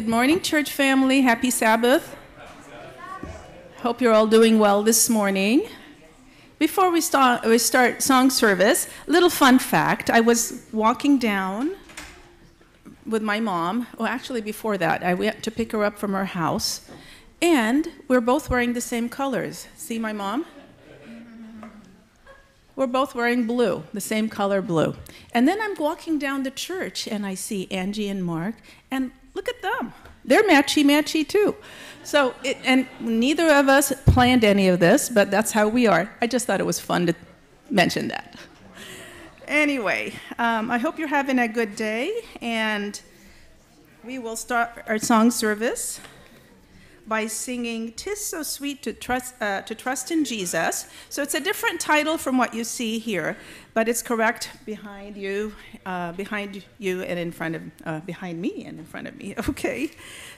Good morning, church family. Happy Sabbath. Hope you're all doing well this morning. Before we start, we start song service, little fun fact. I was walking down with my mom. Well, actually, before that, I went to pick her up from her house, and we're both wearing the same colors. See my mom? We're both wearing blue, the same color blue. And then I'm walking down the church, and I see Angie and Mark, and look at them. They're matchy matchy too. So, it, and neither of us planned any of this, but that's how we are. I just thought it was fun to mention that. Anyway, um, I hope you're having a good day, and we will start our song service by singing "Tis So Sweet to Trust, uh, to Trust in Jesus." So it's a different title from what you see here, but it's correct behind you, uh, behind you, and in front of uh, behind me and in front of me. Okay,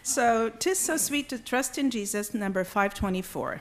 so "Tis So Sweet to Trust in Jesus," number 524.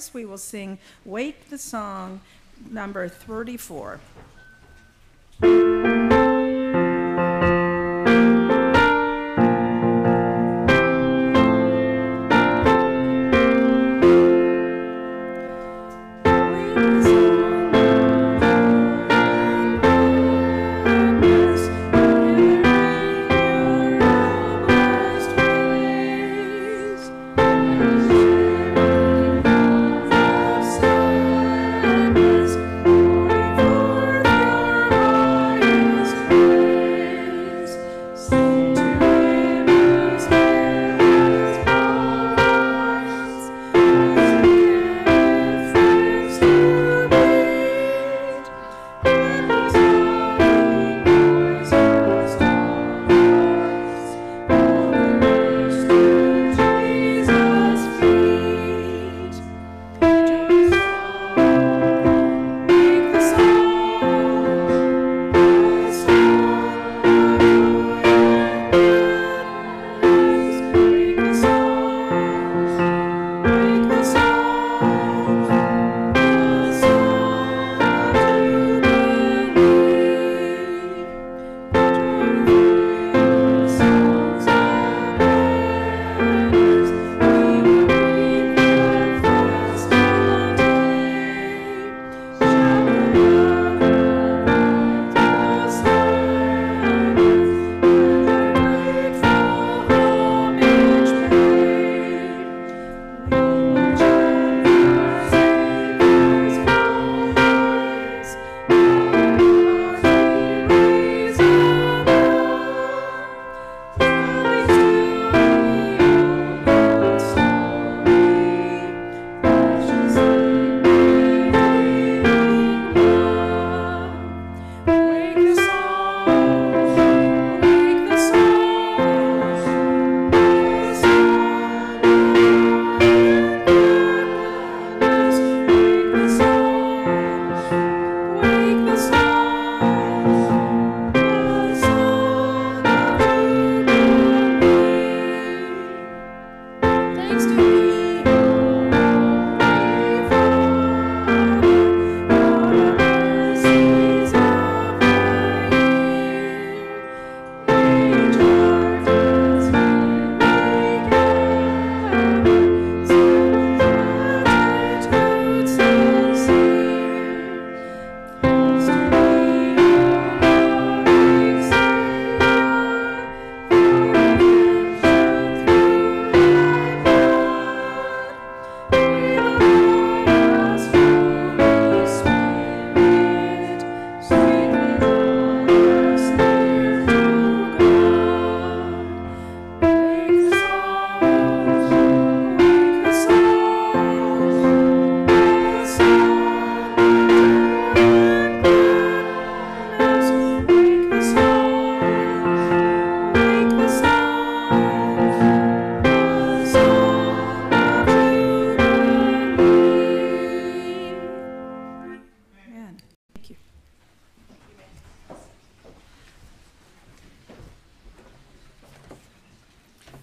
Rise. We will sing Wake the Song, number 34.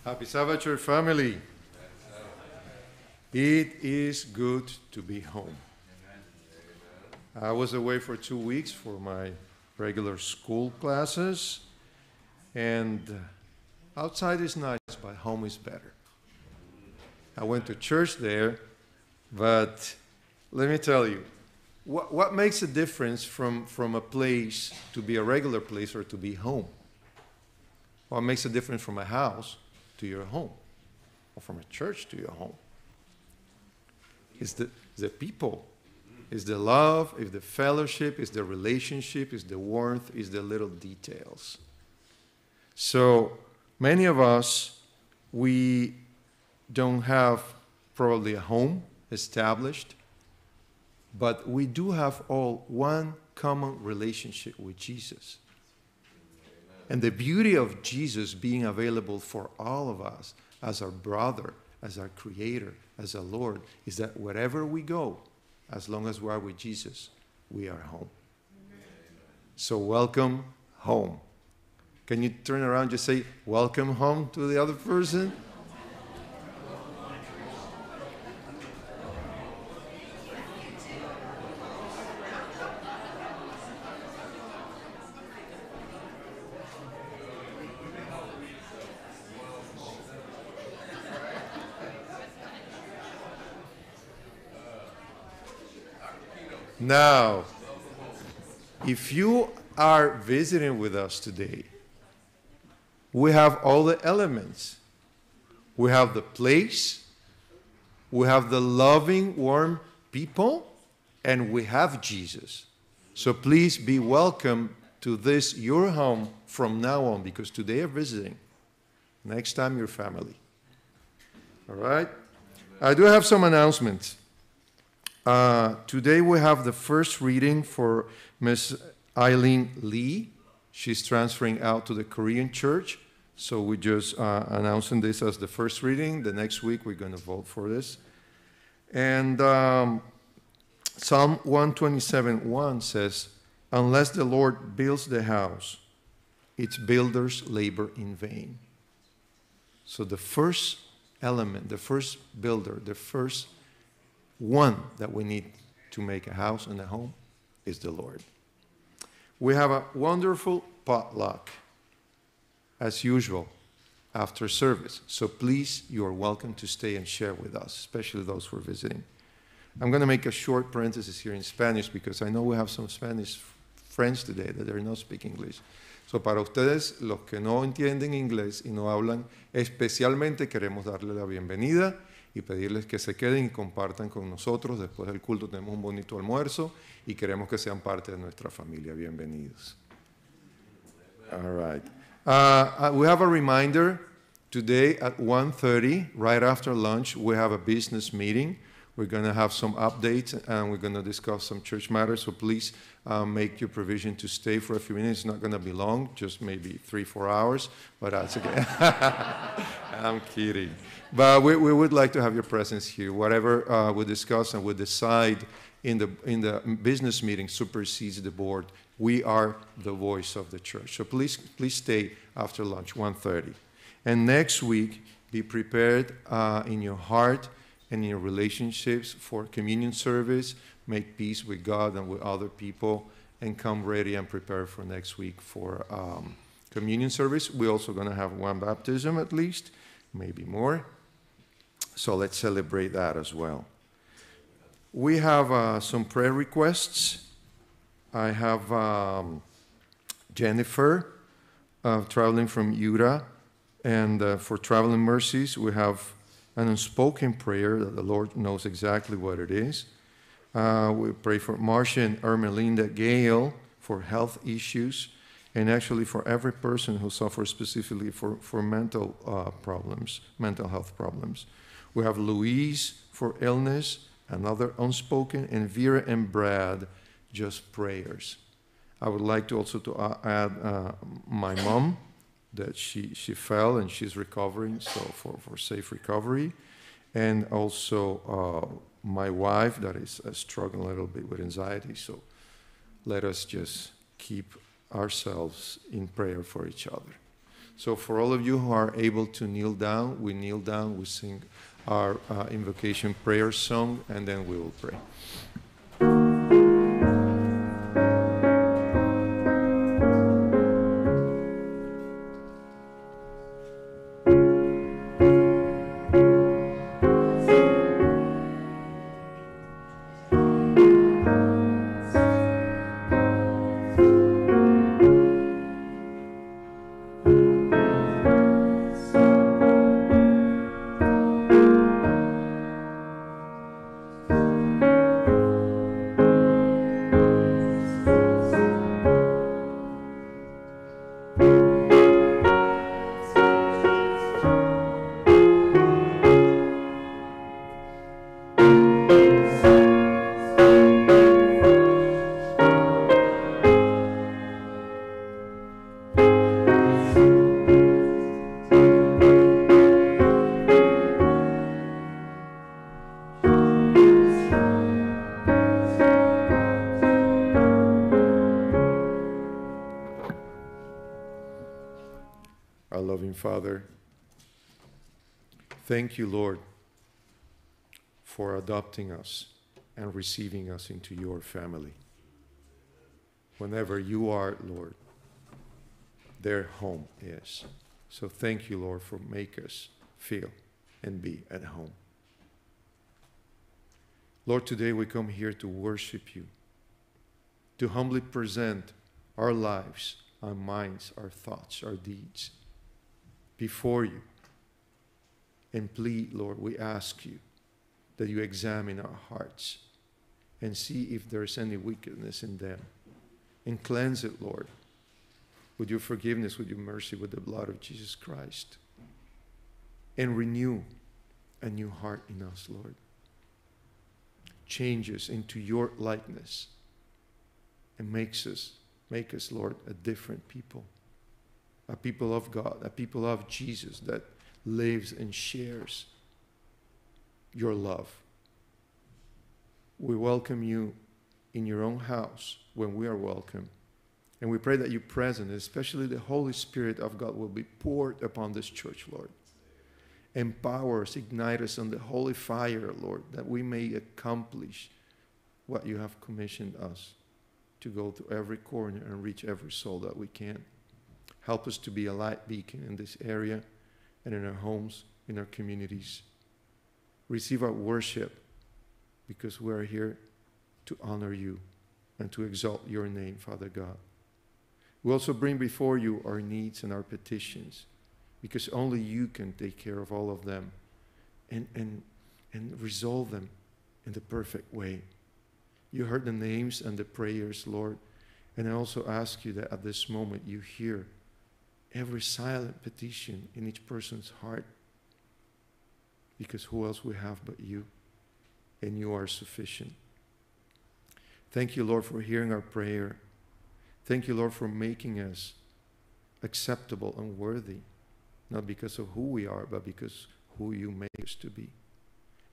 Sabbath Church family. It is good to be home. I was away for two weeks for my regular school classes, and outside is nice, but home is better. I went to church there, but let me tell you, what, what makes a difference from, from a place to be a regular place or to be home? What makes a difference from a house to your home or from a church to your home. It's the, the people, it's the love, it's the fellowship, it's the relationship, it's the warmth, it's the little details. So many of us, we don't have probably a home established, but we do have all one common relationship with Jesus. And the beauty of Jesus being available for all of us as our brother, as our creator, as our Lord, is that wherever we go, as long as we are with Jesus, we are home. So, welcome home. Can you turn around and just say, Welcome home to the other person? Now, if you are visiting with us today, we have all the elements. We have the place, we have the loving, warm people, and we have Jesus. So please be welcome to this, your home, from now on, because today you're visiting. Next time, your family. All right? I do have some announcements. Uh, today we have the first reading for Miss Eileen Lee. She's transferring out to the Korean church. So we're just uh, announcing this as the first reading. The next week we're going to vote for this. And um, Psalm 127 1 says, Unless the Lord builds the house, its builders labor in vain. So the first element, the first builder, the first one that we need to make a house and a home is the Lord. We have a wonderful potluck, as usual, after service. So please, you are welcome to stay and share with us, especially those who are visiting. I'm going to make a short parenthesis here in Spanish because I know we have some Spanish friends today that are not speaking English. So para ustedes, los que no entienden inglés y no hablan, especialmente queremos darle la bienvenida y pedirles que se queden y compartan con nosotros. Después del culto tenemos un bonito almuerzo y queremos que sean parte de nuestra familia. Bienvenidos. All right. Uh, we have a reminder today at 1.30, right after lunch, we have a business meeting. We're going to have some updates and we're going to discuss some church matters. So please uh, make your provision to stay for a few minutes. It's not going to be long, just maybe three, four hours, but that's okay. I'm kidding. But we, we would like to have your presence here. Whatever uh, we discuss and we decide in the, in the business meeting supersedes the board. We are the voice of the church. So please, please stay after lunch, 1.30. And next week, be prepared uh, in your heart and in your relationships for communion service. Make peace with God and with other people, and come ready and prepare for next week for um, communion service. We're also going to have one baptism at least, maybe more. So let's celebrate that as well. We have uh, some prayer requests. I have um, Jennifer uh, traveling from Utah, and uh, for traveling mercies, we have an unspoken prayer that the Lord knows exactly what it is. Uh, we pray for Marcia and Ermelinda Gale for health issues, and actually for every person who suffers specifically for, for mental uh, problems, mental health problems. We have Louise for illness, another unspoken, and Vera and Brad, just prayers. I would like to also to add uh, my mom that she, she fell and she's recovering, so for, for safe recovery. And also uh, my wife that is uh, struggling a little bit with anxiety. So let us just keep ourselves in prayer for each other. So for all of you who are able to kneel down, we kneel down, we sing our uh, invocation prayer song, and then we will pray. Thank you, Lord, for adopting us and receiving us into your family. Whenever you are, Lord, their home is. So thank you, Lord, for make us feel and be at home. Lord, today we come here to worship you to humbly present our lives, our minds, our thoughts, our deeds before you. And plead, Lord, we ask you that you examine our hearts and see if there's any wickedness in them. And cleanse it, Lord, with your forgiveness, with your mercy, with the blood of Jesus Christ. And renew a new heart in us, Lord. Change us into your likeness and makes us, make us, Lord, a different people. A people of God, a people of Jesus that lives and shares your love. We welcome you in your own house when we are welcome. And we pray that your presence, especially the Holy Spirit of God, will be poured upon this church, Lord. Empower us, ignite us on the holy fire, Lord, that we may accomplish what you have commissioned us to go to every corner and reach every soul that we can. Help us to be a light beacon in this area and in our homes, in our communities. Receive our worship because we are here to honor you and to exalt your name, Father God. We also bring before you our needs and our petitions because only you can take care of all of them and, and, and resolve them in the perfect way. You heard the names and the prayers, Lord. And I also ask you that at this moment you hear every silent petition in each person's heart. Because who else we have but you? And you are sufficient. Thank you, Lord, for hearing our prayer. Thank you, Lord, for making us acceptable and worthy, not because of who we are, but because who you made us to be.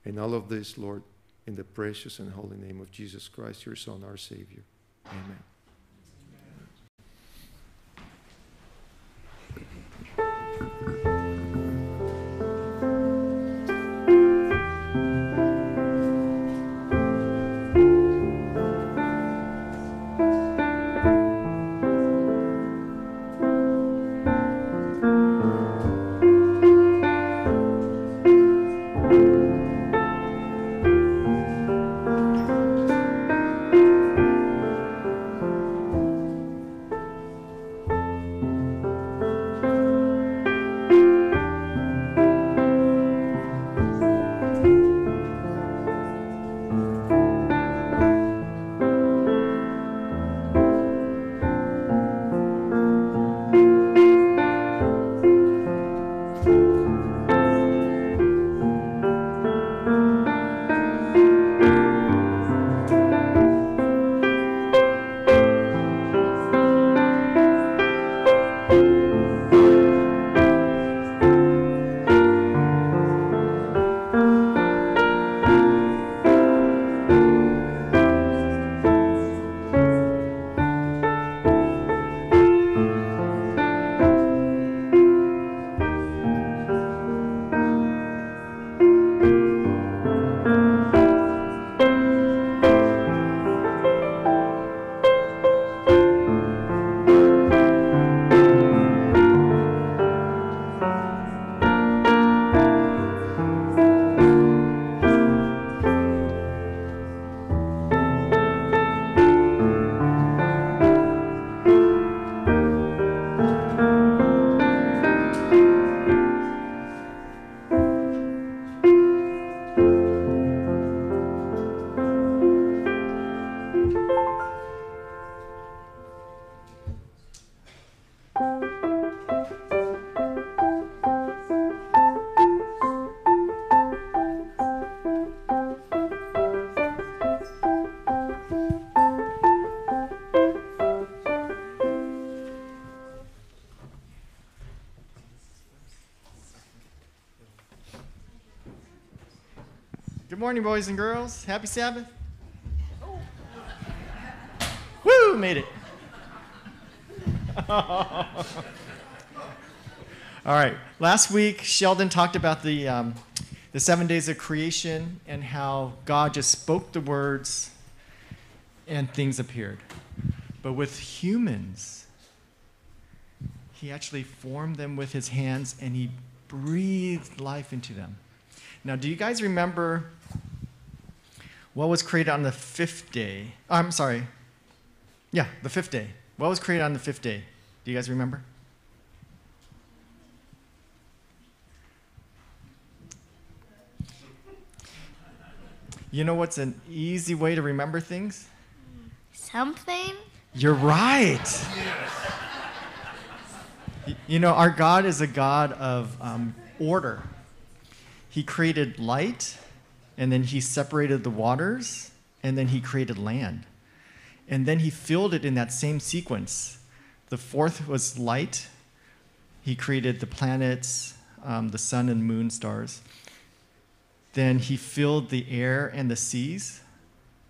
And all of this, Lord, in the precious and holy name of Jesus Christ, your Son, our Savior. Amen. Morning, boys and girls. Happy Sabbath. Woo, made it. All right. Last week, Sheldon talked about the, um, the seven days of creation and how God just spoke the words and things appeared. But with humans, he actually formed them with his hands and he breathed life into them. Now, do you guys remember what was created on the fifth day? I'm sorry. Yeah, the fifth day. What was created on the fifth day? Do you guys remember? You know what's an easy way to remember things? Something? You're right. You know, our God is a God of um, order. He created light, and then He separated the waters, and then He created land. And then He filled it in that same sequence. The fourth was light. He created the planets, um, the sun and moon stars. Then He filled the air and the seas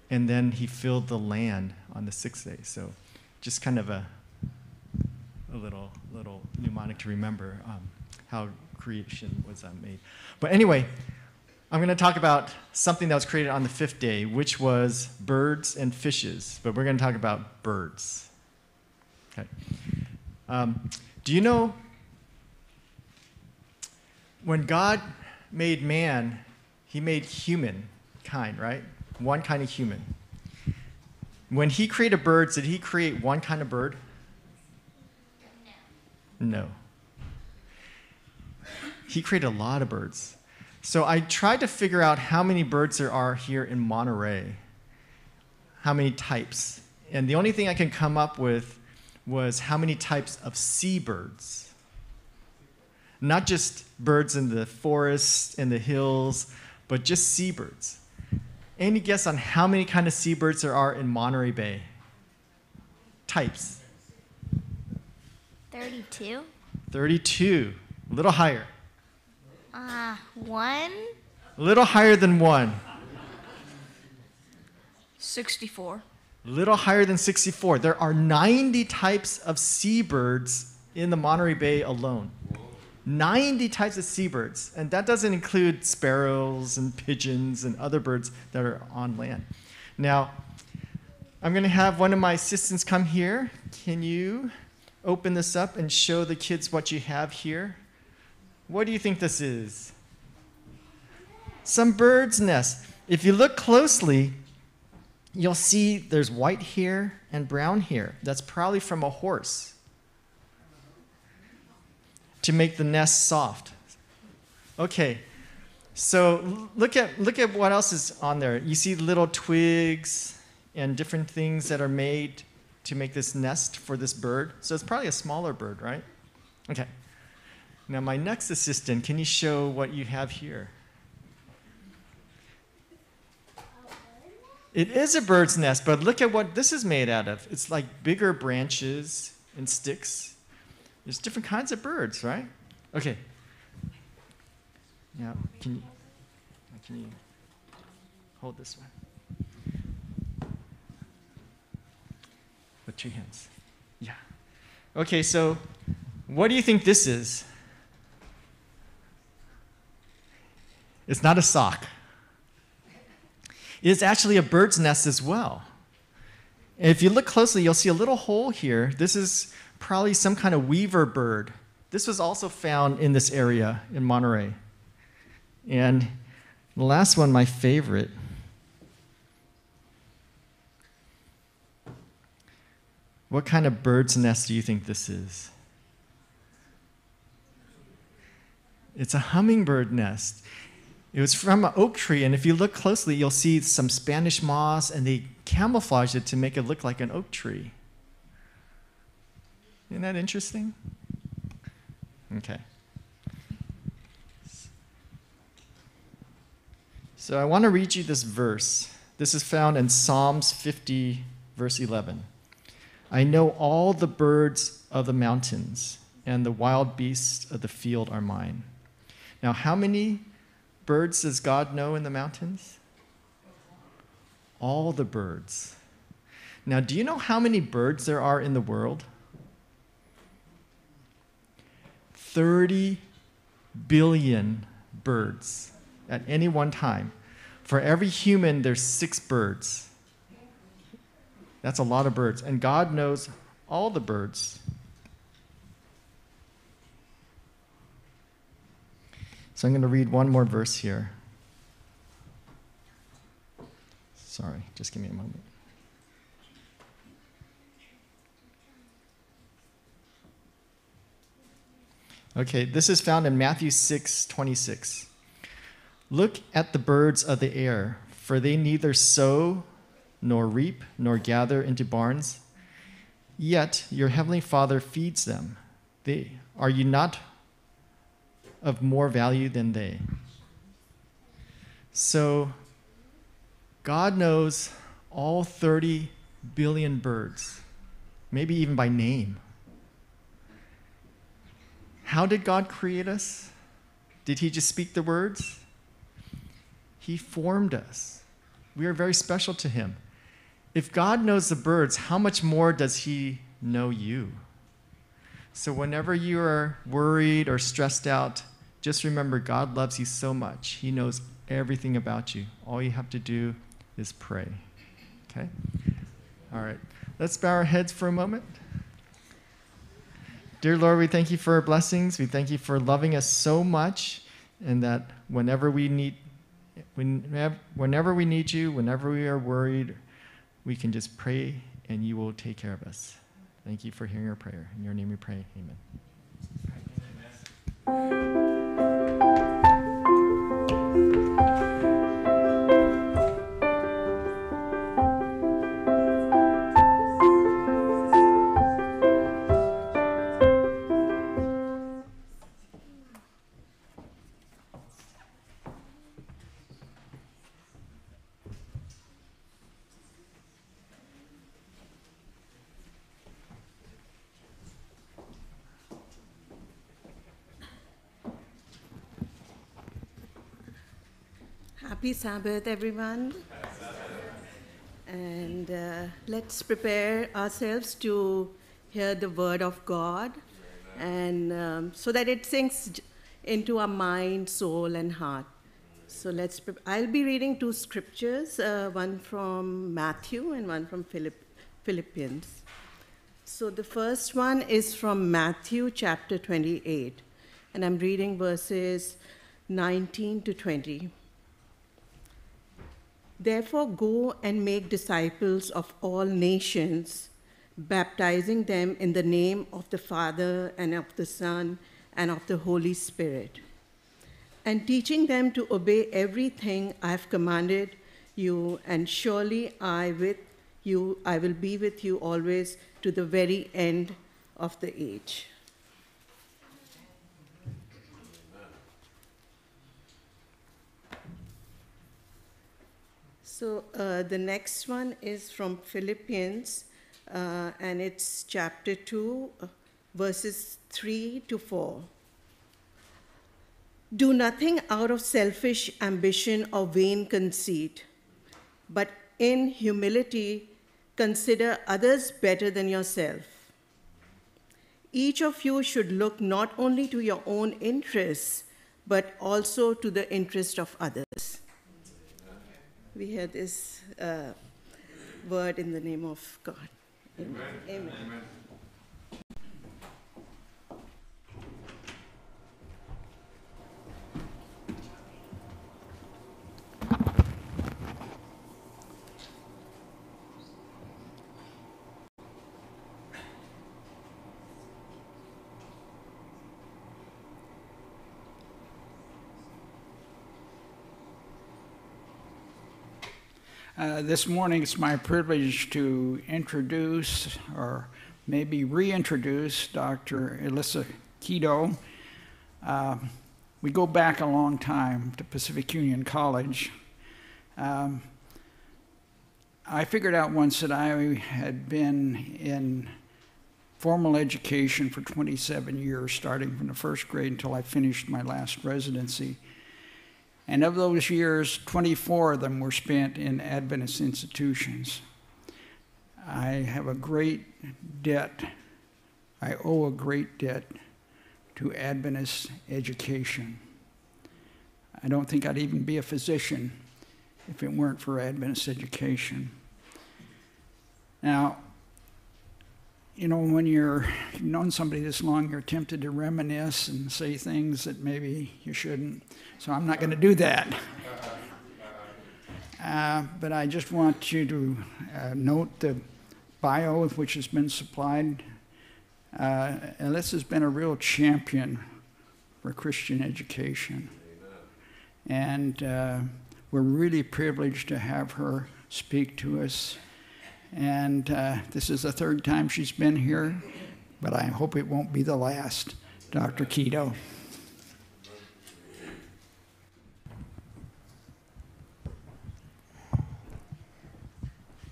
and then he filled the land on the sixth day. So, just kind of a a little little mnemonic to remember um, how creation was uh, made. But anyway, I'm going to talk about something that was created on the fifth day, which was birds and fishes. But we're going to talk about birds. Okay. Um, do you know when God made man, He made human kind, right? One kind of human. When He created birds, did He create one kind of bird? No. He created a lot of birds. So I tried to figure out how many birds there are here in Monterey, how many types. And the only thing I can come up with was how many types of seabirds. Not just birds in the forests and the hills, but just seabirds. Any guess on how many kind of seabirds there are in Monterey Bay? Types. 32? 32. A little higher. Uh, one? A little higher than one. 64. A little higher than 64. There are 90 types of seabirds in the Monterey Bay alone. 90 types of seabirds. And that doesn't include sparrows and pigeons and other birds that are on land. Now, I'm going to have one of my assistants come here. Can you open this up and show the kids what you have here? What do you think this is? Some bird's nest. If you look closely, you'll see there's white here and brown here. That's probably from a horse to make the nest soft. Okay, so look at, look at what else is on there. You see little twigs and different things that are made to make this nest for this bird. So it's probably a smaller bird, right? Okay. Now, my next assistant, can you show what you have here? It is a bird's nest, but look at what this is made out of. It's like bigger branches and sticks. There's different kinds of birds, right? Okay. Now, can you, can you hold this one? With two hands. Yeah. Okay, so what do you think this is? It's not a sock. It's actually a bird's nest as well. And if you look closely, you'll see a little hole here. This is probably some kind of weaver bird. This was also found in this area in Monterey. And the last one, my favorite. What kind of bird's nest do you think this is? It's a hummingbird nest. It was from an oak tree, and if you look closely, you'll see some Spanish moss, and they camouflaged it to make it look like an oak tree. Isn't that interesting? Okay. So I want to read you this verse. This is found in Psalms 50, verse 11. I know all the birds of the mountains, and the wild beasts of the field are mine. Now, how many birds does God know in the mountains? All the birds. Now, do you know how many birds there are in the world? 30 billion birds at any one time. For every human, there's six birds. That's a lot of birds. And God knows all the birds. So I'm going to read one more verse here. Sorry, just give me a moment. Okay, this is found in Matthew 6 26. Look at the birds of the air, for they neither sow nor reap nor gather into barns, yet your heavenly Father feeds them. They, are you not of more value than they? So, God knows all 30 billion birds, maybe even by name. How did God create us? Did He just speak the words? He formed us. We are very special to Him. If God knows the birds, how much more does He know you? So, whenever you are worried or stressed out, just remember God loves you so much. He knows everything about you. All you have to do is pray. Okay? All right. Let's bow our heads for a moment. Dear Lord, we thank you for our blessings. We thank you for loving us so much, and that whenever we need, whenever we need you, whenever we are worried, we can just pray, and you will take care of us. Thank you for hearing our prayer. In your name we pray. Amen. Happy Sabbath, everyone. And uh, let's prepare ourselves to hear the word of God, and um, so that it sinks into our mind, soul, and heart. So let's. Pre- I'll be reading two scriptures, uh, one from Matthew and one from Philipp- Philippians. So the first one is from Matthew chapter 28, and I'm reading verses 19 to 20. Therefore, go and make disciples of all nations, baptizing them in the name of the Father and of the Son and of the Holy Spirit, and teaching them to obey everything I have commanded you, and surely I with you I will be with you always to the very end of the age. So uh, the next one is from Philippians, uh, and it's chapter 2, uh, verses 3 to 4. Do nothing out of selfish ambition or vain conceit, but in humility consider others better than yourself. Each of you should look not only to your own interests, but also to the interest of others we hear this uh, word in the name of God. Amen. Amen. Amen. Uh, this morning it's my privilege to introduce or maybe reintroduce Dr. Elissa Kido. Uh, we go back a long time to Pacific Union College. Um, I figured out once that I had been in formal education for 27 years, starting from the first grade until I finished my last residency. And of those years, 24 of them were spent in Adventist institutions. I have a great debt, I owe a great debt to Adventist education. I don't think I'd even be a physician if it weren't for Adventist education. Now, you know, when you're you've known somebody this long, you're tempted to reminisce and say things that maybe you shouldn't. So I'm not going to do that. Uh, but I just want you to uh, note the bio of which has been supplied. Uh, Ellis has been a real champion for Christian education. And uh, we're really privileged to have her speak to us. And uh, this is the third time she's been here, but I hope it won't be the last. Dr. Kido.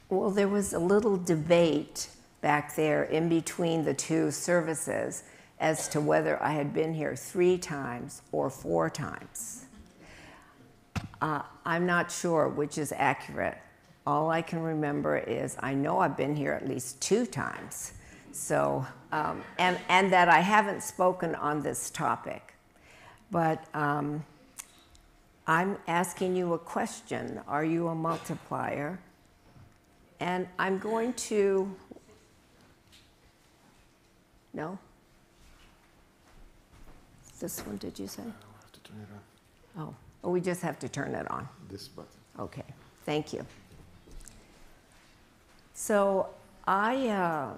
Well, there was a little debate back there in between the two services as to whether I had been here three times or four times. Uh, I'm not sure which is accurate. All I can remember is I know I've been here at least two times. So, um, and, and that I haven't spoken on this topic. But um, I'm asking you a question Are you a multiplier? And I'm going to. No? This one, did you say? Oh, oh, we just have to turn it on. This button. Okay, thank you. So I, uh,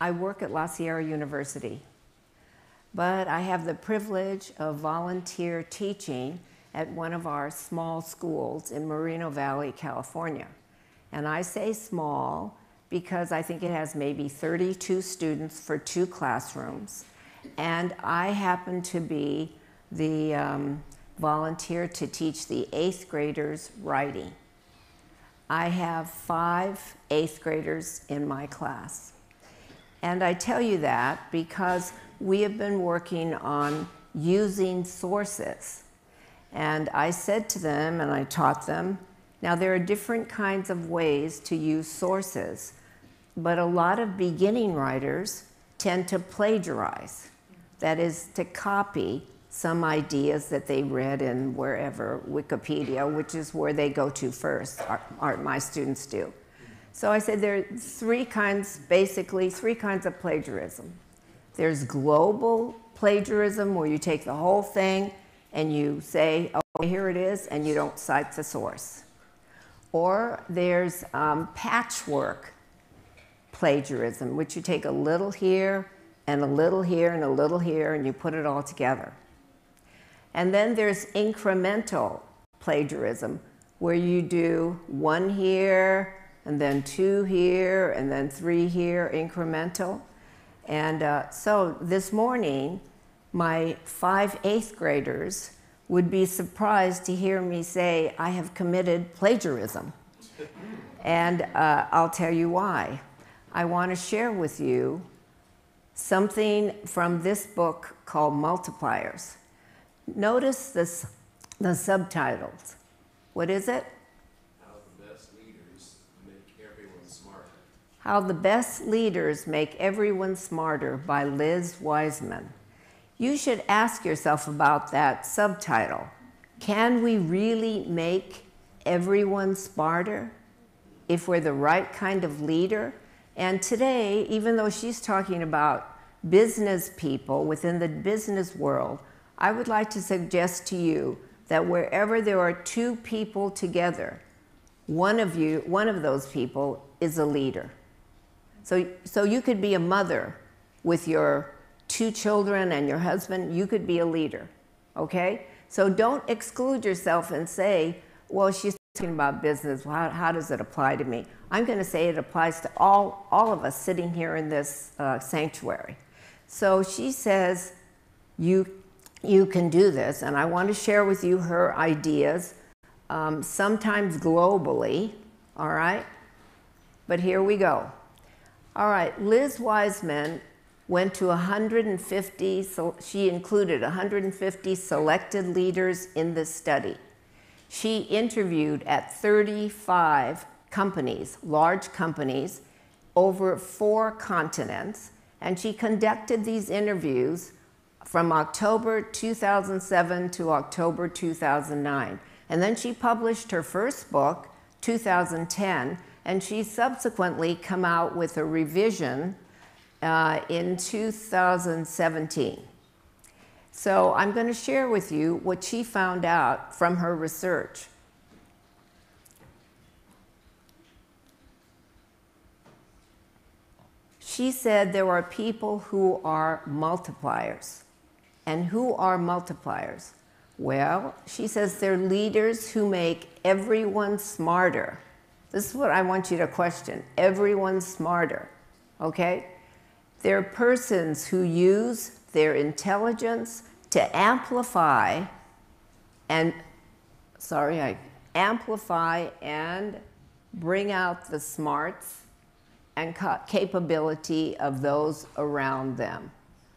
I work at La Sierra University, but I have the privilege of volunteer teaching at one of our small schools in Moreno Valley, California. And I say small because I think it has maybe 32 students for two classrooms. And I happen to be the um, volunteer to teach the eighth graders writing. I have five eighth graders in my class. And I tell you that because we have been working on using sources. And I said to them, and I taught them, now there are different kinds of ways to use sources, but a lot of beginning writers tend to plagiarize. That is, to copy some ideas that they read in wherever, Wikipedia, which is where they go to first, or, my students do. So I said there are three kinds, basically, three kinds of plagiarism. There's global plagiarism, where you take the whole thing and you say, oh, here it is, and you don't cite the source. Or there's um, patchwork plagiarism, which you take a little here and a little here and a little here and you put it all together. And then there's incremental plagiarism, where you do one here and then two here and then three here, incremental. And uh, so this morning, my five eighth graders would be surprised to hear me say, I have committed plagiarism. and uh, I'll tell you why. I want to share with you something from this book called Multipliers. Notice this, the subtitles. What is it? How the best leaders make everyone smarter. How the Best Leaders Make Everyone Smarter by Liz Wiseman. You should ask yourself about that subtitle. Can we really make everyone smarter if we're the right kind of leader? And today, even though she's talking about business people within the business world, I would like to suggest to you that wherever there are two people together, one of you, one of those people is a leader. So, so you could be a mother with your two children and your husband, you could be a leader. Okay? So don't exclude yourself and say, well, she's talking about business. How, how does it apply to me? I'm going to say it applies to all, all of us sitting here in this uh, sanctuary. So she says, you, you can do this. And I want to share with you her ideas, um, sometimes globally, all right? But here we go. All right, Liz Wiseman went to 150, so she included 150 selected leaders in this study. She interviewed at 35 companies, large companies, over four continents, and she conducted these interviews from October 2007 to October 2009. And then she published her first book, 2010, and she subsequently come out with a revision uh, in 2017. So I'm going to share with you what she found out from her research. She said there are people who are multipliers. And who are multipliers? Well, she says they're leaders who make everyone smarter. This is what I want you to question everyone smarter, okay? They're persons who use their intelligence to amplify and, sorry, I amplify and bring out the smarts and capability of those around them.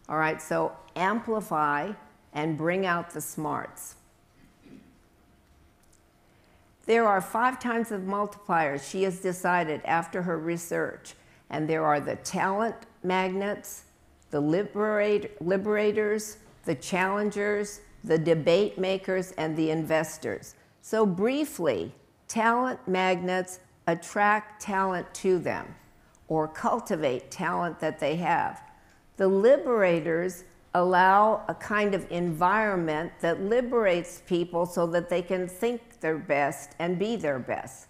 All right, so amplify and bring out the smarts. There are five kinds of multipliers she has decided after her research, and there are the talent magnets, the liberate, liberators, the challengers, the debate makers, and the investors. So, briefly, talent magnets attract talent to them or cultivate talent that they have. The liberators allow a kind of environment that liberates people so that they can think their best and be their best.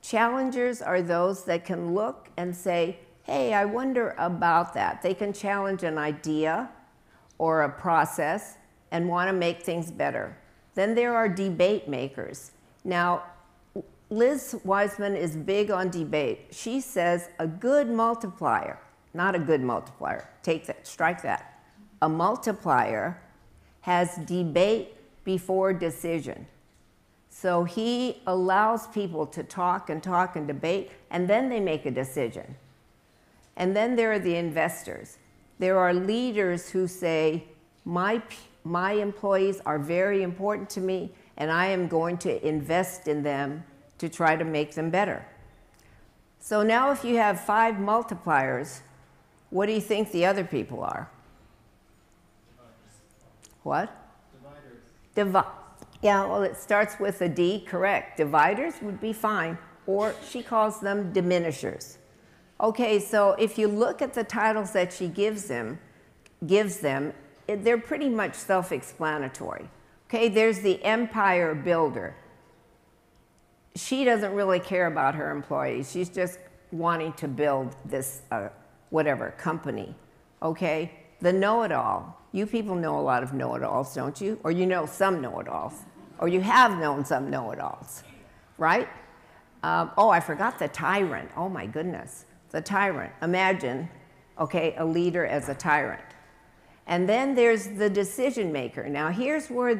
Challengers are those that can look and say, hey, I wonder about that. They can challenge an idea or a process and want to make things better. Then there are debate makers. Now, Liz Wiseman is big on debate. She says a good multiplier, not a good multiplier, take that, strike that. A multiplier has debate before decision. So he allows people to talk and talk and debate, and then they make a decision. And then there are the investors. There are leaders who say, my, my employees are very important to me, and I am going to invest in them to try to make them better. So now, if you have five multipliers, what do you think the other people are? What? Dividers. Divi- yeah, well, it starts with a D, correct. Dividers would be fine, or she calls them diminishers. Okay, so if you look at the titles that she gives them, gives them, they're pretty much self-explanatory. Okay, there's the empire builder. She doesn't really care about her employees. She's just wanting to build this uh, whatever company. Okay, the know-it-all. You people know a lot of know-it-alls, don't you? Or you know some know-it-alls, or you have known some know-it-alls, right? Um, oh, I forgot the tyrant. Oh my goodness the tyrant. Imagine, okay, a leader as a tyrant. And then there's the decision maker. Now, here's where,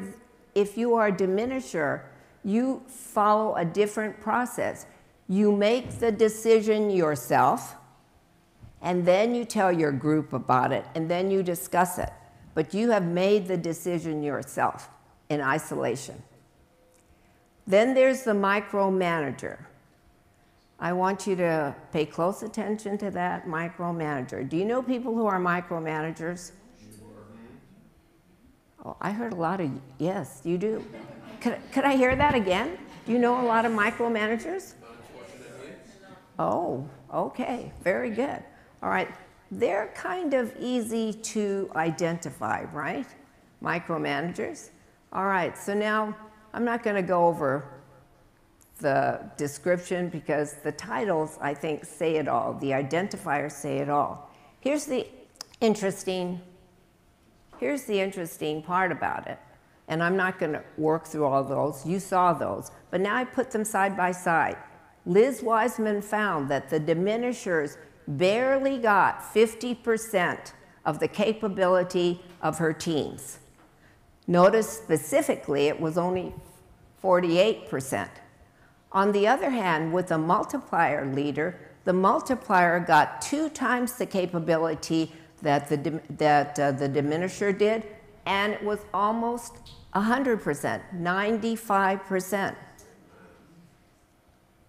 if you are a diminisher, you follow a different process. You make the decision yourself, and then you tell your group about it, and then you discuss it. But you have made the decision yourself in isolation. Then there's the micromanager. I want you to pay close attention to that micromanager. Do you know people who are micromanagers? Oh, I heard a lot of yes, you do. Could, could I hear that again? Do you know a lot of micromanagers? Oh, okay, very good. All right, they're kind of easy to identify, right? Micromanagers. All right, so now I'm not going to go over the description because the titles, I think, say it all. The identifiers say it all. Here's the interesting, here's the interesting part about it. And I'm not going to work through all those. You saw those. But now I put them side by side. Liz Wiseman found that the diminishers barely got 50% of the capability of her teams. Notice specifically it was only 48%. On the other hand, with a multiplier leader, the multiplier got two times the capability that the, that, uh, the diminisher did, and it was almost 100%, 95%.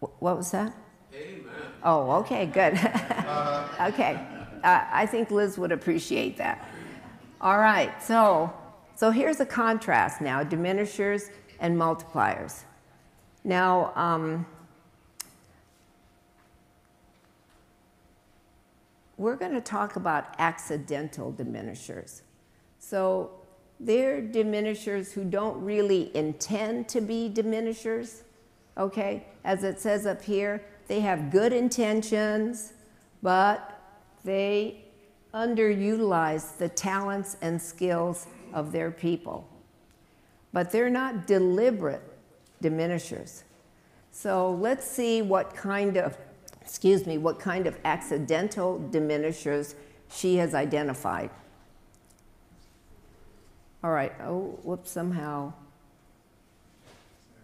What was that? Amen. Oh, okay, good. okay. Uh, I think Liz would appreciate that. All right, so, so here's a contrast now diminishers and multipliers. Now, um, we're going to talk about accidental diminishers. So they're diminishers who don't really intend to be diminishers, okay? As it says up here, they have good intentions, but they underutilize the talents and skills of their people. But they're not deliberate diminishers. So let's see what kind of, excuse me, what kind of accidental diminishers she has identified. All right, oh, whoops, somehow.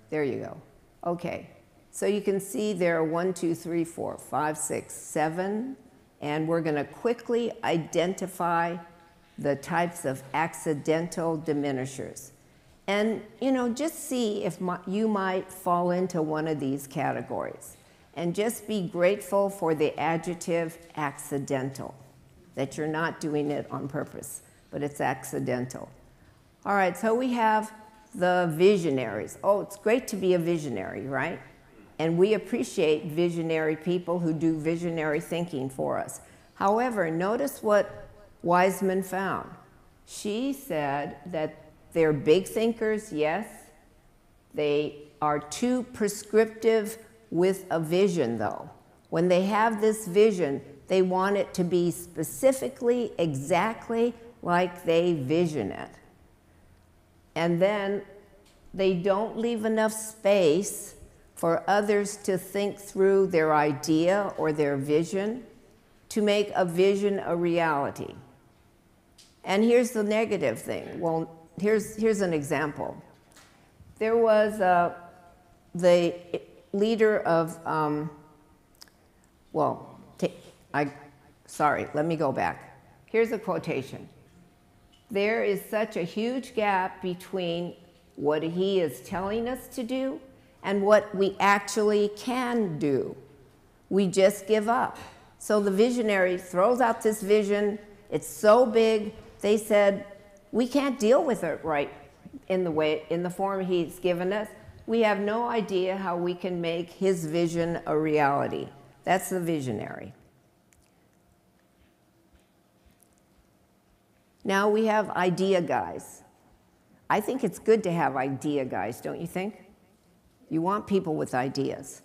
There you go. Okay, so you can see there are one, two, three, four, five, six, seven, and we're going to quickly identify the types of accidental diminishers. And, you know, just see if my, you might fall into one of these categories. And just be grateful for the adjective accidental, that you're not doing it on purpose, but it's accidental. All right, so we have the visionaries. Oh, it's great to be a visionary, right? And we appreciate visionary people who do visionary thinking for us. However, notice what Wiseman found. She said that they're big thinkers, yes. They are too prescriptive with a vision, though. When they have this vision, they want it to be specifically, exactly like they vision it. And then they don't leave enough space for others to think through their idea or their vision to make a vision a reality. And here's the negative thing. Well, here's, here's an example. There was uh, the leader of, um, well, I, sorry, let me go back. Here's a quotation. There is such a huge gap between what he is telling us to do and what we actually can do. We just give up. So the visionary throws out this vision. It's so big, they said, we can't deal with it right in the way in the form he's given us. We have no idea how we can make his vision a reality. That's the visionary. Now we have idea guys. I think it's good to have idea guys, don't you think? You want people with ideas.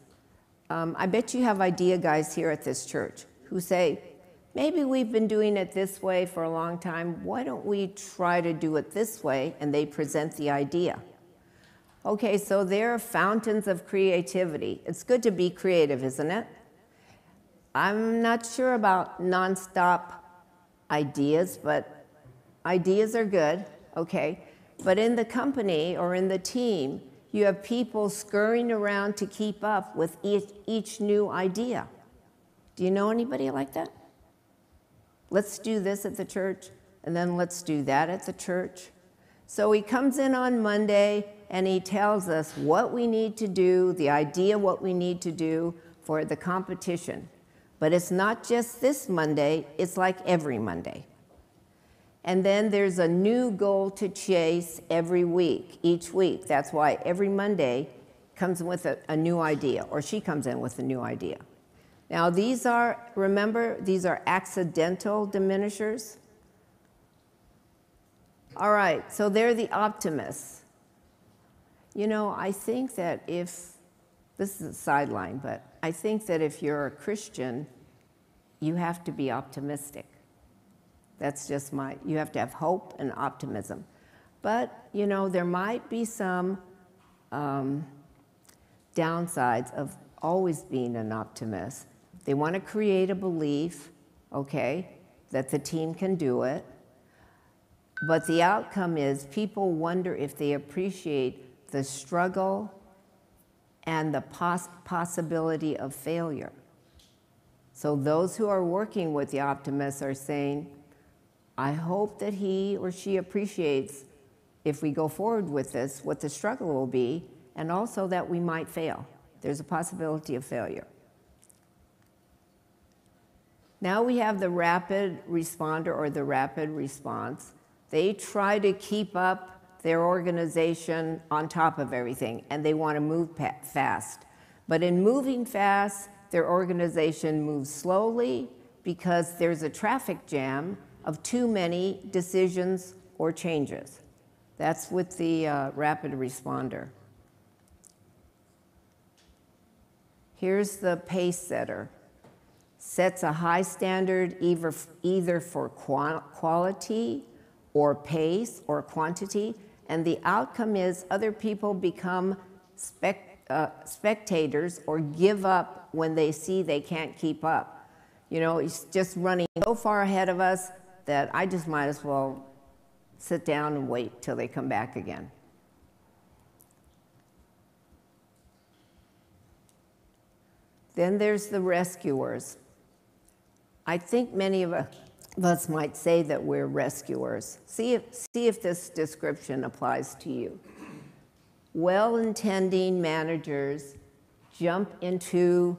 Um, I bet you have idea guys here at this church who say, maybe we've been doing it this way for a long time. Why don't we try to do it this way? And they present the idea. Okay, so there are fountains of creativity. It's good to be creative, isn't it? I'm not sure about nonstop ideas, but ideas are good, okay? But in the company or in the team, you have people scurrying around to keep up with each, each new idea. Do you know anybody like that? Let's do this at the church, and then let's do that at the church. So he comes in on Monday and he tells us what we need to do, the idea what we need to do for the competition. But it's not just this Monday, it's like every Monday. And then there's a new goal to chase every week, each week. That's why every Monday comes with a, a new idea, or she comes in with a new idea. Now, these are, remember, these are accidental diminishers. All right, so they're the optimists. You know, I think that if, this is a sideline, but I think that if you're a Christian, you have to be optimistic. That's just my, you have to have hope and optimism. But, you know, there might be some um, downsides of always being an optimist. They want to create a belief, okay, that the team can do it. But the outcome is people wonder if they appreciate the struggle and the poss possibility of failure. So those who are working with the optimists are saying, I hope that he or she appreciates, if we go forward with this, what the struggle will be, and also that we might fail. There's a possibility of failure. Now we have the rapid responder or the rapid response. They try to keep up their organization on top of everything and they want to move fast. But in moving fast, their organization moves slowly because there's a traffic jam of too many decisions or changes. That's with the uh, rapid responder. Here's the pace setter sets a high standard either, either for quality or pace or quantity, and the outcome is other people become spec, uh, spectators or give up when they see they can't keep up. You know, it's just running so far ahead of us that I just might as well sit down and wait till they come back again. Then there's the rescuers. I think many of us might say that we're rescuers. See if, see if this description applies to you. Well intending managers jump into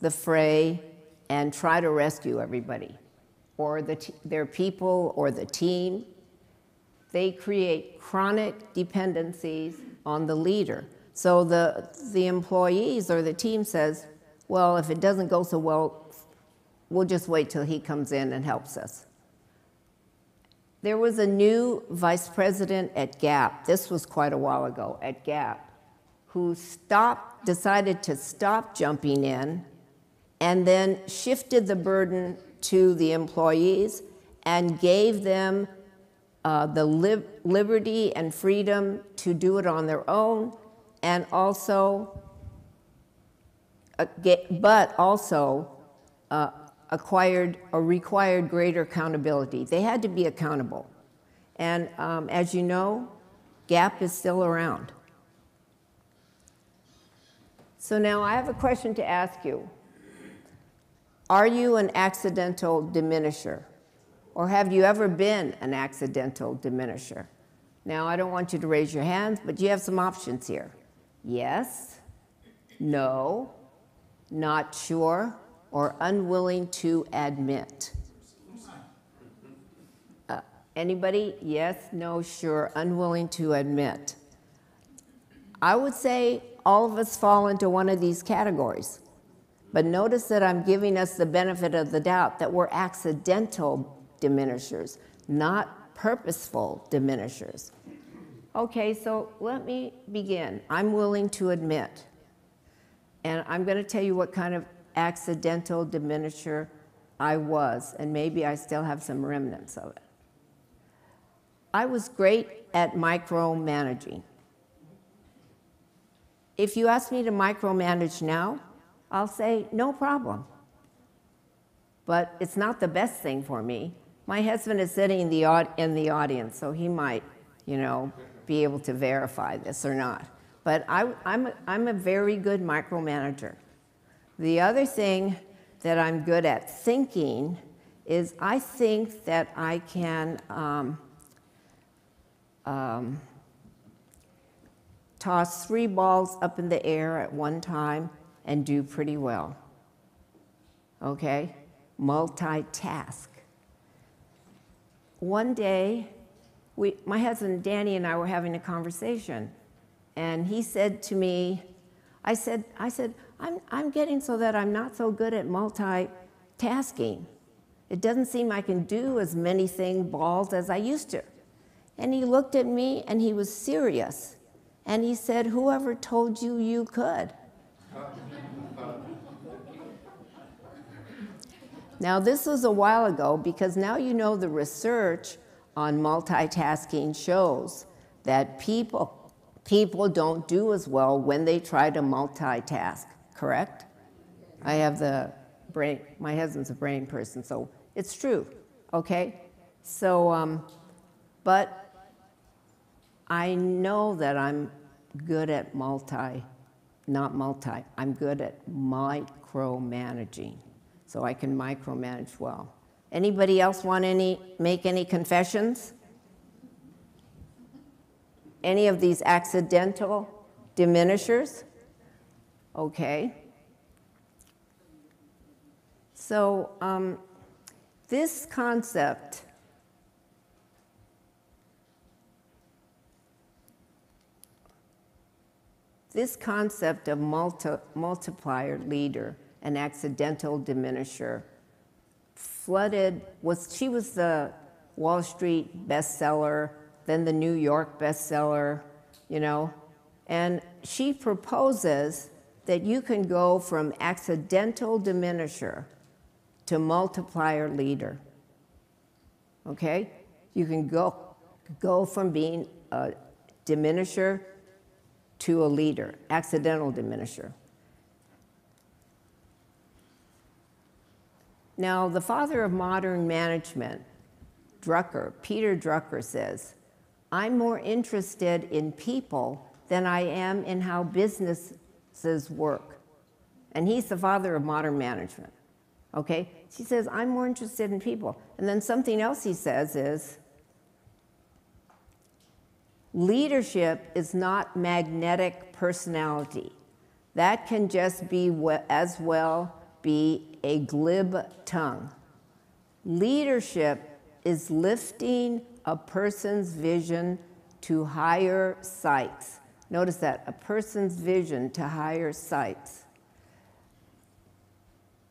the fray and try to rescue everybody, or the their people or the team. They create chronic dependencies on the leader. So the, the employees or the team says, well, if it doesn't go so well, we'll just wait till he comes in and helps us. There was a new vice president at Gap, this was quite a while ago, at Gap, who stopped, decided to stop jumping in and then shifted the burden to the employees and gave them uh, the lib- liberty and freedom to do it on their own and also uh, get, but also uh, acquired or required greater accountability. They had to be accountable. And um, as you know, GAP is still around. So now I have a question to ask you. Are you an accidental diminisher? Or have you ever been an accidental diminisher? Now, I don't want you to raise your hands, but you have some options here. Yes, no, not sure, or unwilling to admit. Uh, anybody? Yes, no, sure, unwilling to admit. I would say all of us fall into one of these categories. But notice that I'm giving us the benefit of the doubt that we're accidental diminishers, not purposeful diminishers. Okay, so let me begin. I'm willing to admit and I'm going to tell you what kind of accidental diminisher I was, and maybe I still have some remnants of it. I was great at micromanaging. If you ask me to micromanage now, I'll say, no problem. But it's not the best thing for me. My husband is sitting in the, in the audience, so he might, you know, be able to verify this or not. But I, I'm, a, I'm a very good micromanager. The other thing that I'm good at thinking is I think that I can um, um, toss three balls up in the air at one time and do pretty well. Okay? Multitask. One day, we, my husband Danny and I were having a conversation, and he said to me, I said, I said, I'm, I'm getting so that I'm not so good at multitasking. It doesn't seem I can do as many thing balls as I used to. And he looked at me and he was serious. And he said, Whoever told you you could? Now, this was a while ago because now you know the research on multitasking shows that people people don't do as well when they try to multitask, correct? I have the brain, my husband's a brain person, so it's true, okay? So, um, but I know that I'm good at multi, not multi, I'm good at micromanaging. So I can micromanage well. Anybody else want any, make any confessions? any of these accidental diminishers? Okay. So, um, this concept this concept of multi, multiplier leader and accidental diminisher flooded was she was the wall street bestseller then the New York bestseller, you know. And she proposes that you can go from accidental diminisher to multiplier leader. Okay? You can go go from being a diminisher to a leader, accidental diminisher. Now, the father of modern management, Drucker, Peter Drucker says, I'm more interested in people than I am in how businesses work. And he's the father of modern management. Okay? He says, I'm more interested in people. And then something else he says is, leadership is not magnetic personality. That can just be as well be a glib tongue. Leadership is lifting a person's vision to higher sights. Notice that a person's vision to higher sights.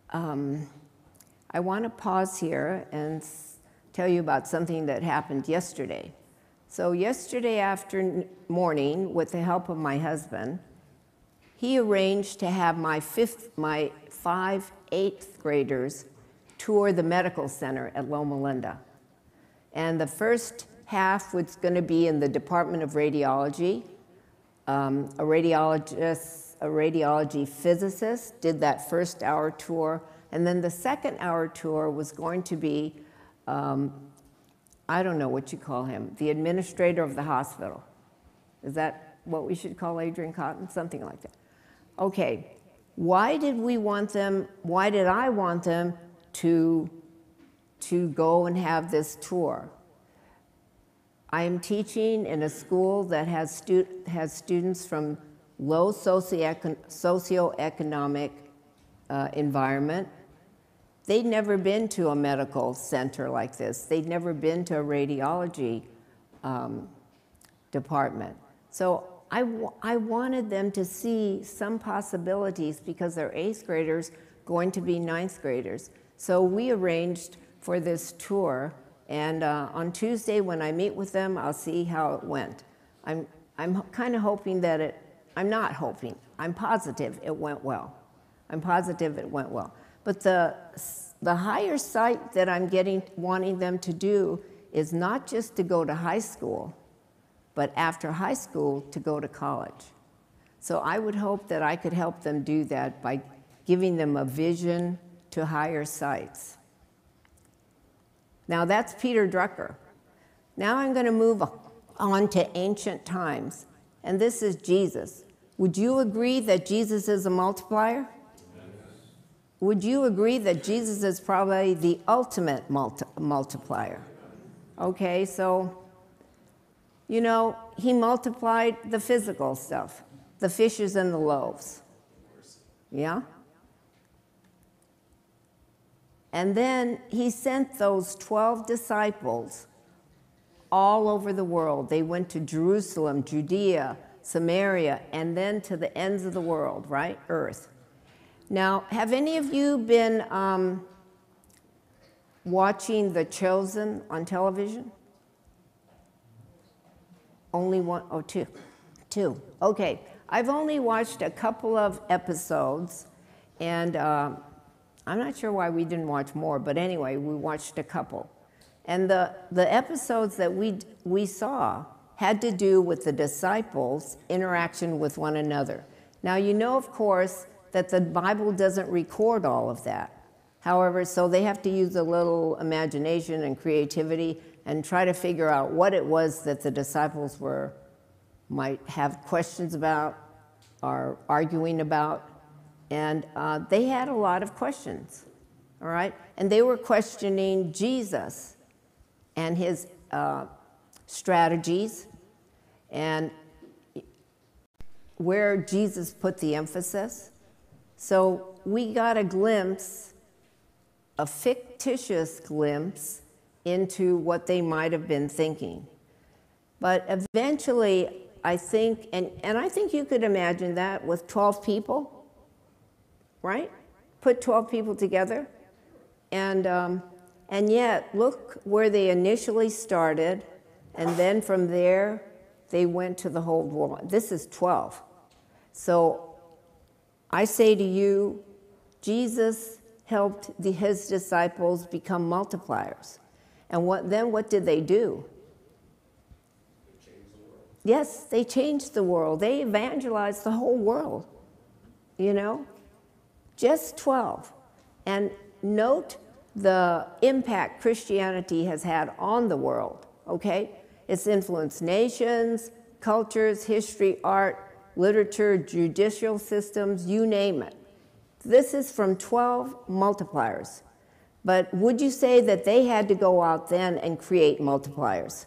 Um, I want to pause here and tell you about something that happened yesterday. So, yesterday after morning, with the help of my husband, he arranged to have my, fifth, my five eighth graders tour the medical center at Loma Linda. And the first half was going to be in the Department of Radiology. Um, a radiologist, a radiology physicist did that first hour tour. And then the second hour tour was going to be, um, I don't know what you call him, the administrator of the hospital. Is that what we should call Adrian Cotton? Something like that. Okay, why did we want them, why did I want them to, to go and have this tour? I am teaching in a school that has, stu- has students from low socioecon- socioeconomic uh, environment. They'd never been to a medical center like this. They'd never been to a radiology um, department. So I, I wanted them to see some possibilities because they're eighth graders going to be ninth graders. So we arranged for this tour, and uh, on Tuesday when I meet with them, I'll see how it went. I'm, I'm kind of hoping that it, I'm not hoping, I'm positive it went well. I'm positive it went well. But the, the higher sight that I'm getting, wanting them to do is not just to go to high school, but after high school to go to college. So I would hope that I could help them do that by giving them a vision to higher sights. Now that's Peter Drucker. Now I'm going to move on to ancient times, and this is Jesus. Would you agree that Jesus is a multiplier? Would you agree that Jesus is probably the ultimate multi- multiplier? Okay, so you know, he multiplied the physical stuff, the fishes and the loaves. Yeah? And then he sent those 12 disciples all over the world. They went to Jerusalem, Judea, Samaria, and then to the ends of the world, right? Earth. Now, have any of you been um, watching The Chosen on television? Only one, oh, two. Two. Okay. I've only watched a couple of episodes, and uh, I'm not sure why we didn't watch more, but anyway, we watched a couple. And the, the episodes that we, we saw had to do with the disciples' interaction with one another. Now, you know, of course, that the Bible doesn't record all of that. However, so they have to use a little imagination and creativity and try to figure out what it was that the disciples were might have questions about or arguing about. And uh, they had a lot of questions all right? And they were questioning jesus and his uh, strategies and where jesus put the emphasis so we got a glimpse a fictitious glimpse into what they might have been thinking. But eventually, I think, and, and I think you could imagine that with 12 people, right? Put 12 people together. And, um, and yet, look where they initially started, and then from there, they went to the whole world. This is 12. So I say to you, Jesus helped the, his disciples become multipliers. And what, then what did they do? Yes, they changed the world. They evangelized the whole world. You know? Just 12. And note the impact Christianity has had on the world, okay? It's influenced nations, cultures, history, art, literature, judicial systems, you name it. This is from 12 multipliers. But would you say that they had to go out then and create multipliers?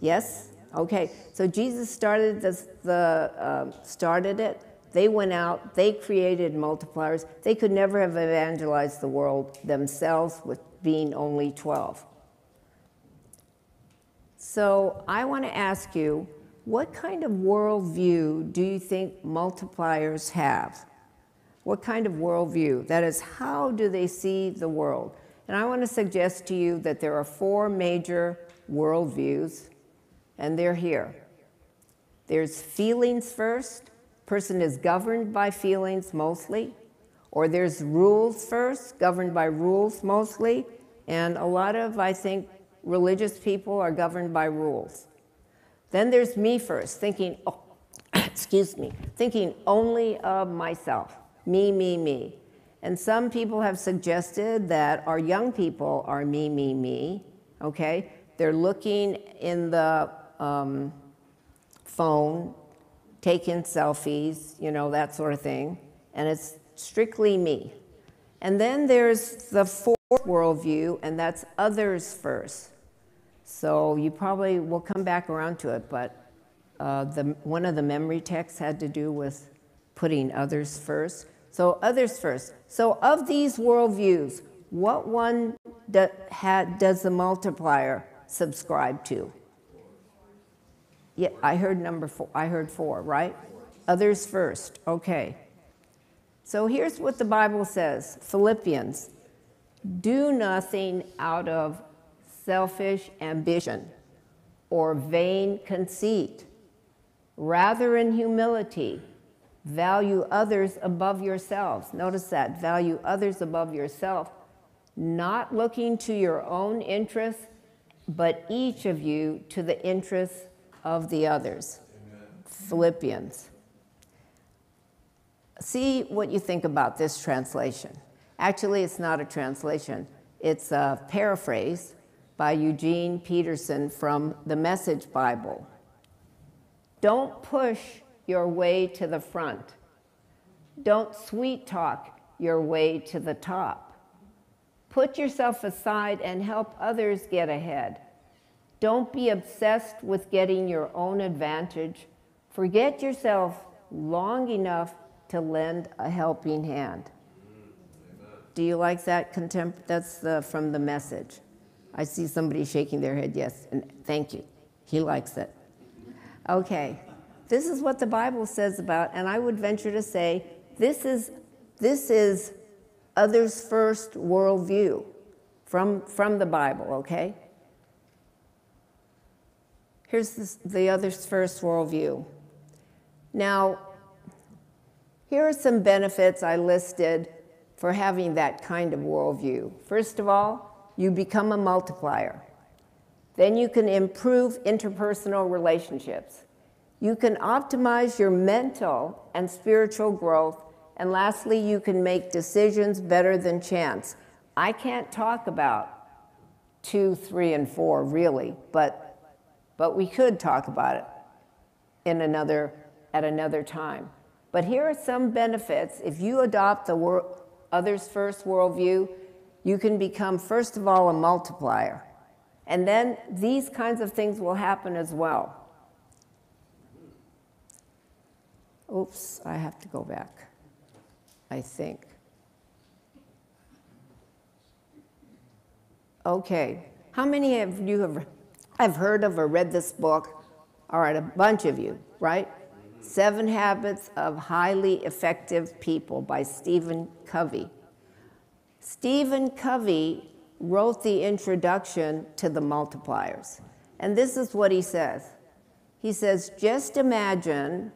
Yes? Okay. So Jesus started this, the uh, started it. They went out. They created multipliers. They could never have evangelized the world themselves with being only 12. So I want to ask you, what kind of worldview do you think multipliers have? What kind of worldview? That is, how do they see the world? And I want to suggest to you that there are four major worldviews, and they're here. There's feelings first, person is governed by feelings mostly, or there's rules first, governed by rules mostly, and a lot of, I think, religious people are governed by rules. Then there's me first, thinking, oh, excuse me, thinking only of myself, me, me, me. And some people have suggested that our young people are me, me, me, okay? They're looking in the um, phone, taking selfies, you know, that sort of thing, and it's strictly me. And then there's the fourth worldview, and that's others first. So you probably will come back around to it, but uh, the, one of the memory texts had to do with putting others first. So others first. So of these worldviews, what one do, does the multiplier subscribe to? Yeah, I heard number four. I heard four, right? Others first. Okay. So here's what the Bible says Philippians do nothing out of selfish ambition or vain conceit. Rather, in humility, value others above yourselves. Notice that value others above yourself, not looking to your own interests, but each of you to the interests of the others. Amen. Philippians. See what you think about this translation. Actually, it's not a translation, it's a paraphrase by Eugene Peterson from the Message Bible. Don't push your way to the front. Don't sweet talk your way to the top. Put yourself aside and help others get ahead. Don't be obsessed with getting your own advantage. Forget yourself long enough to lend a helping hand. Do you like that contempt? That's the, from the message. I see somebody shaking their head, yes, and thank you. He likes it. Okay, this is what the Bible says about, and I would venture to say this is, this is others first worldview from, from the Bible, okay? Here's this, the others first worldview. Now, here are some benefits I listed for having that kind of worldview. First of all, you become a multiplier. Then you can improve interpersonal relationships. You can optimize your mental and spiritual growth. And lastly, you can make decisions better than chance. I can't talk about two, three, and four really, but, but we could talk about it in another, at another time. But here are some benefits. If you adopt the wor- others first worldview, you can become, first of all, a multiplier. And then these kinds of things will happen as well. Oops, I have to go back, I think. Okay, how many of you have, have heard of or read this book? All right, a bunch of you, right? Seven Habits of Highly Effective People by Stephen Covey. Stephen Covey wrote the introduction to the multipliers. And this is what he says He says, just imagine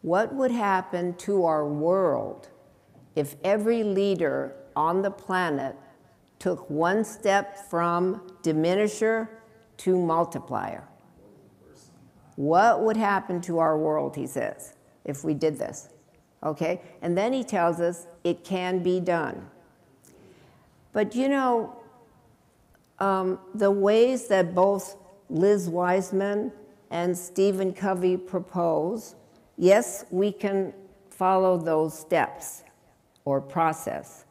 what would happen to our world if every leader on the planet took one step from diminisher to multiplier. What would happen to our world, he says, if we did this? Okay? And then he tells us it can be done. But you know, um, the ways that both Liz Wiseman and Stephen Covey propose, yes, we can follow those steps or process.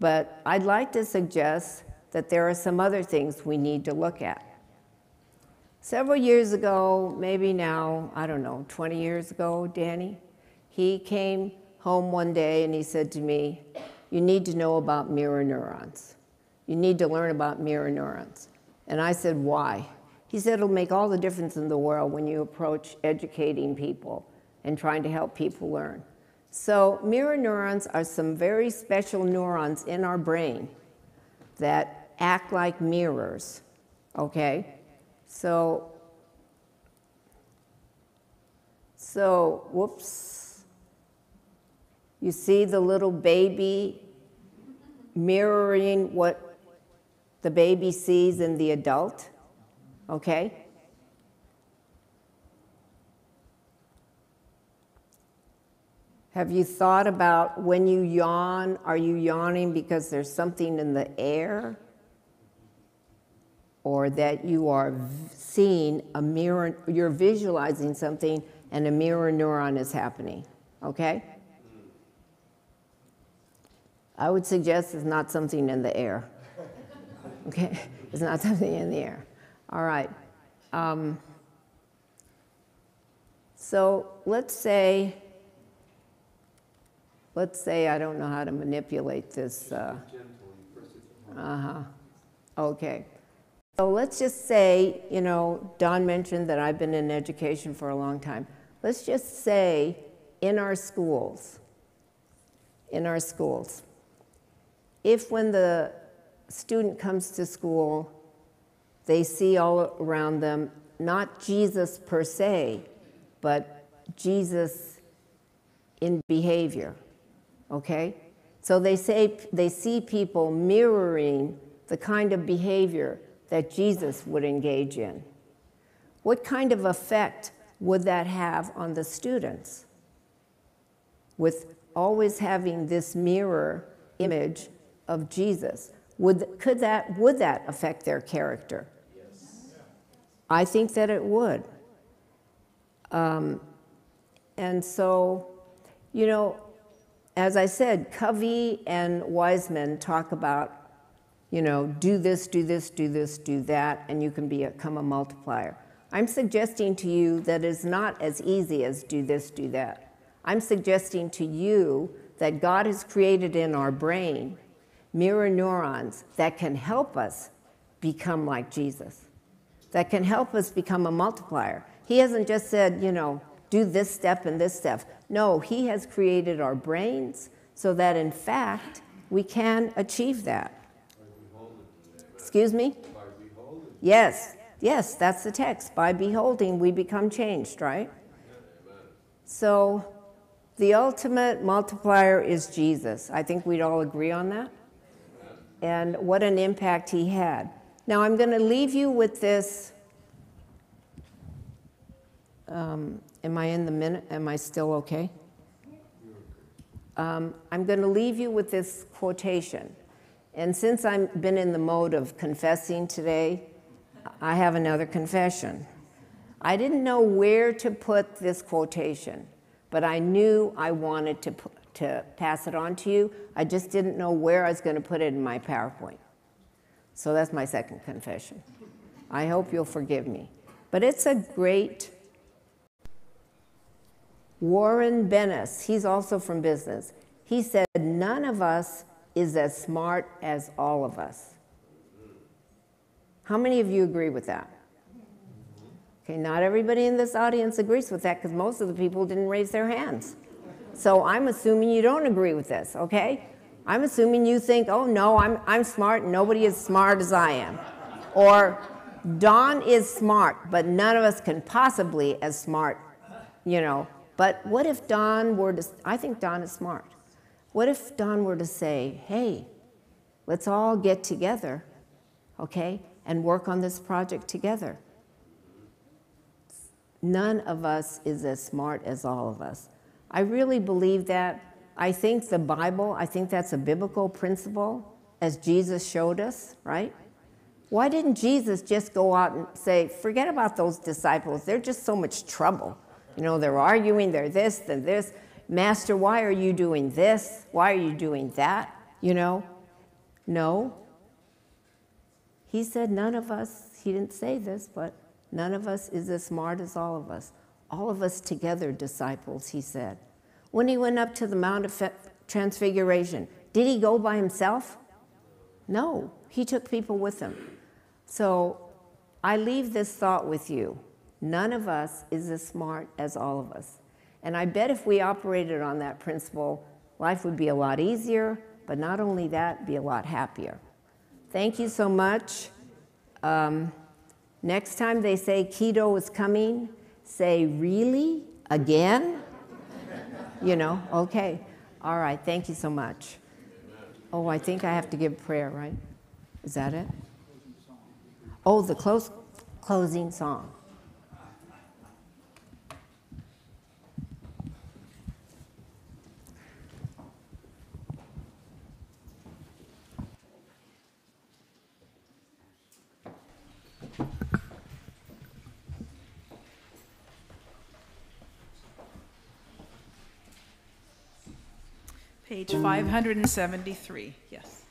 But I'd like to suggest that there are some other things we need to look at. Several years ago, maybe now, I don't know, 20 years ago, Danny, he came home one day and he said to me, You need to know about mirror neurons. You need to learn about mirror neurons. And I said, Why? He said, It'll make all the difference in the world when you approach educating people and trying to help people learn. So, mirror neurons are some very special neurons in our brain that act like mirrors, okay? So, so, whoops. You see the little baby mirroring what the baby sees in the adult, okay? Have you thought about when you yawn, are you yawning because there's something in the air? Or that you are seeing a mirror, you're visualizing something and a mirror neuron is happening, okay? I would suggest it's not something in the air. Okay? It's not something in the air. All right. Um, so let's say let's say I don't know how to manipulate this. Uh huh. Okay. So let's just say, you know, Don mentioned that I've been in education for a long time. Let's just say in our schools, in our schools, if when the student comes to school, they see all around them not Jesus per se, but Jesus in behavior okay? So they say they see people mirroring the kind of behavior that Jesus would engage in. What kind of effect would that have on the students? With always having this mirror image of Jesus, would, could that, would that affect their character? Yes. I think that it would. Um, and so, you know, as I said, Covey and Wiseman talk about, you know, do this, do this, do this, do that, and you can become a multiplier. I'm suggesting to you that it's not as easy as do this, do that. I'm suggesting to you that God has created in our brain mirror neurons that can help us become like Jesus, that can help us become a multiplier. He hasn't just said, you know, do this step and this step. No, He has created our brains so that in fact we can achieve that. Excuse me? Yes, yes, that's the text. By beholding, we become changed, right? So the ultimate multiplier is Jesus. I think we'd all agree on that. And what an impact he had. Now I'm going to leave you with this. Um, Am I in the minute? Am I still okay? Um, I'm going to leave you with this quotation. And since I've been in the mode of confessing today, I have another confession. I didn't know where to put this quotation, but I knew I wanted to, to pass it on to you. I just didn't know where I was going to put it in my PowerPoint. So that's my second confession. I hope you'll forgive me. But it's a great Warren Bennis, he's also from business. He said, None of us is as smart as all of us. How many of you agree with that? Okay, not everybody in this audience agrees with that because most of the people didn't raise their hands. So I'm assuming you don't agree with this, okay? I'm assuming you think, oh no, I'm, I'm smart, nobody is smart as I am. Or Don is smart, but none of us can possibly as smart, you know, but what if Don were to, I think Don is smart. What if Don were to say, hey, let's all get together, okay, and work on this project together? none of us is as smart as all of us. I really believe that. I think the Bible, I think that's a biblical principle, as Jesus showed us, right? Why didn't Jesus just go out and say, forget about those disciples? They're just so much trouble. You know, they're arguing, they're this, they're this. Master, why are you doing this? Why are you doing that? You know? No. He said, none of us, he didn't say this, but none of us is as smart as all of us. All of us together, disciples, he said. When he went up to the Mount of Transfiguration, did he go by himself? No, he took people with him. So I leave this thought with you. None of us is as smart as all of us. And I bet if we operated on that principle, life would be a lot easier, but not only that, be a lot happier. Thank you so much. Um, next time they say Kido is coming, say, really? Again? you know, okay. All right, thank you so much. Oh, I think I have to give prayer, right? Is that it? Oh, the close, closing song. Page 573, yes.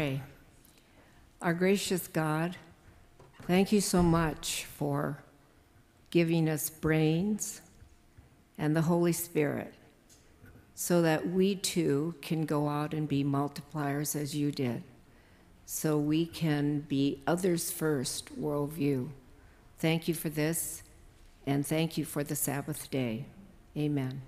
Pray. Our gracious God, thank you so much for giving us brains and the Holy Spirit so that we too can go out and be multipliers as you did, so we can be others first worldview. Thank you for this, and thank you for the Sabbath day. Amen.